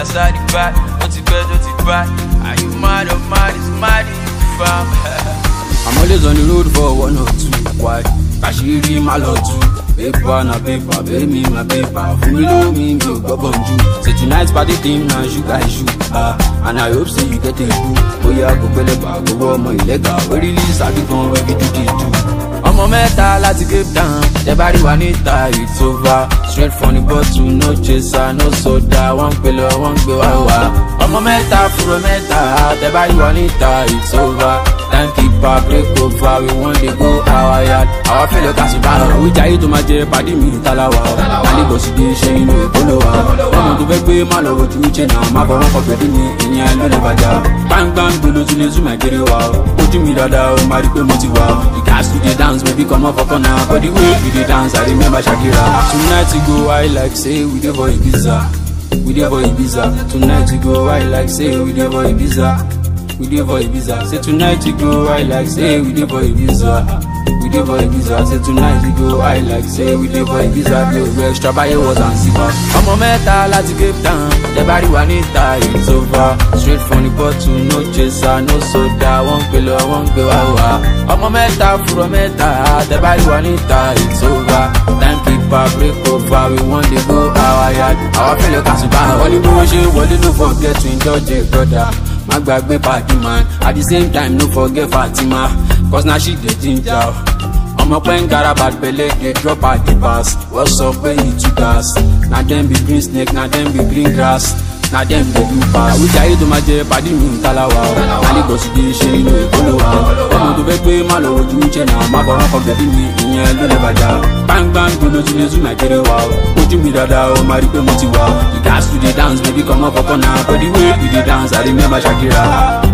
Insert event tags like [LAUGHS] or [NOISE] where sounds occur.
outside the back, wọ́n ti pẹ́ tó ti bá. Are you mad or mad is mad if you fam? [LAUGHS] I'm always on the road for one or two, why? Kàṣírí má lọ tú. Pépà na pépà, bẹ́ẹ̀mi ma pépà, fún mi lómi mi ò gbọ́bọ̀n jù. Say tonight party team na sugar iṣu, ah, and I hope say you get a boo. Bóyá kò pẹ́lẹ́pà gbogbo ọmọ ìlẹ́gà, orí lè sábì gan-an wẹ́bí dúdú dùn ọmọ mẹ́ta láti cape town tẹ bá rí wa níta it's over straight from the bottle no chaser no soda wọ́n ń pè lọ wọ́n ń gbé wá wá. ọmọ mẹ́ta fúró mẹ́ta tẹ bá rí wa níta it's over time keeper break over we wan dey go tired àwa fẹ́ lọ kásì bá lọ. wíjà yìí tó máa jẹ pàdé mi talawa àlebọ̀ sì dé ṣe inú ìpolówó ọmọ tó fẹ́ gbé má lọ wojú ìjẹ náà má fọwọ́ kọ pẹ̀lú ní ìyẹn ló bàjá. gbangban gbolo tún lè zoom àgẹrẹ wa ojú mi dáadáa ó máa rí pé mo ti wà. you gats to dance baby come up for corner for the way dey dance i remember Shakira. tonight go i like say we dey for Ibiza we dey for Ibiza tonight go i like say we dey for Ibiza we dey for Ibiza say tonight you go i like say we dey for Ibiza dey for Ibiza Say tonight we go high like say we dey for Ibiza Play with extra buy was and sipa Ọmọ mẹ́ta láti Cape Town Dẹ̀ bá rí wa níta it's over Straight from the bottle no chaser no soda Wọ́n pè lọ wọ́n pè wá wá Ọmọ mẹ́ta fúrọ̀ mẹ́ta Dẹ̀ bá níta it's over Time keeper break over we wan dey go our yard Our failure kan sùn bá wọ́n ní bí wọ́n ṣe wọlé no forget to indulge a brother Má gbàgbé man at the same time no forget Fatima cause na she dey ginger àmọ́ pé ń gara bad belle dey drop at the pass wọ́n sọ pé e too gas na dem be green snake na dem be green grass na dem dey do pass. àwùjá yìí tó máa jẹ pàdé mi ń tala wa o àlejò sì ti ṣe inú ìkóló wa ọmọ tó fẹ́ pé má lọ ojú ń ṣe náà má bọ̀ ọkọ̀ bẹ̀bí mi ìyẹn ló lè bàjá. gbangban gbóná ti lè sún nàìjíríà wa o ojú mi dáadáa o máa rí pé mo ti wà. you gats to the dance baby come up ọkọ náà But the way we dey dance i remember Shakira.